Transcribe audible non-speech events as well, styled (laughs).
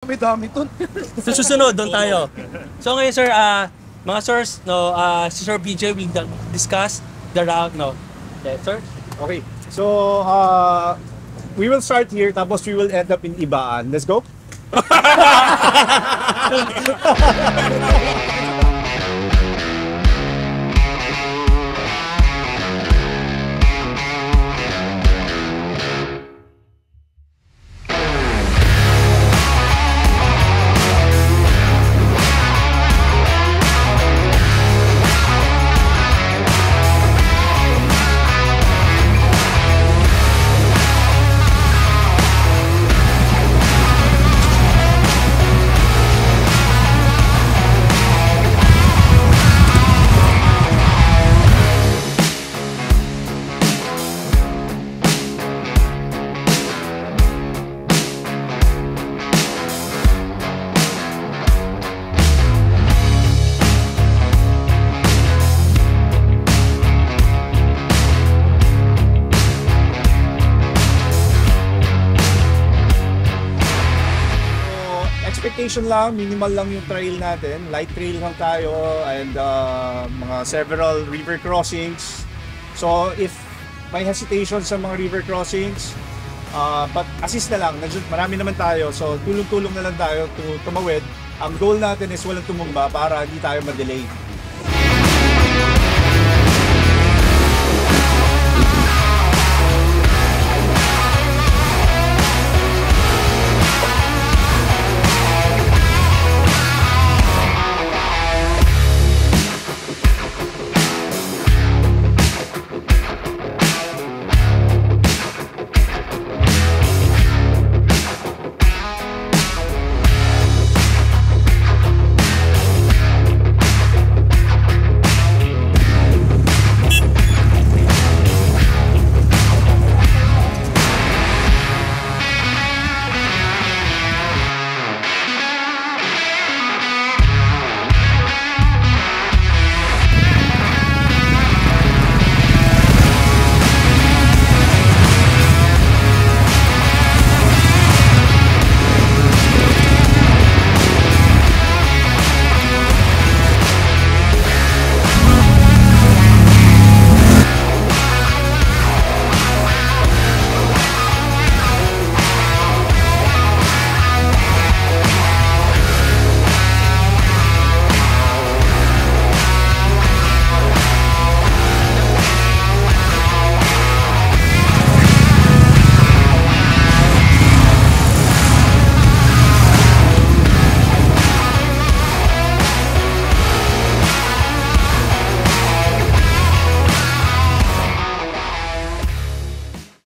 Dami-dami to. (laughs) So susunod, doon tayo. So ngayon sir, ah mga sirs, no, ah si Sir BJ will di- discuss the route, no. Okay, sir? Okay. So, uh, we will start here tapos we will end up in Ibaan. Let's go. (laughs) expectation lang, minimal lang yung trail natin. Light trail lang tayo and uh, mga several river crossings. So, if may hesitation sa mga river crossings, uh, but assist na lang. Nandiyan, marami naman tayo. So, tulong-tulong na lang tayo to tumawid. Ang goal natin is walang tumumba para hindi tayo ma-delay.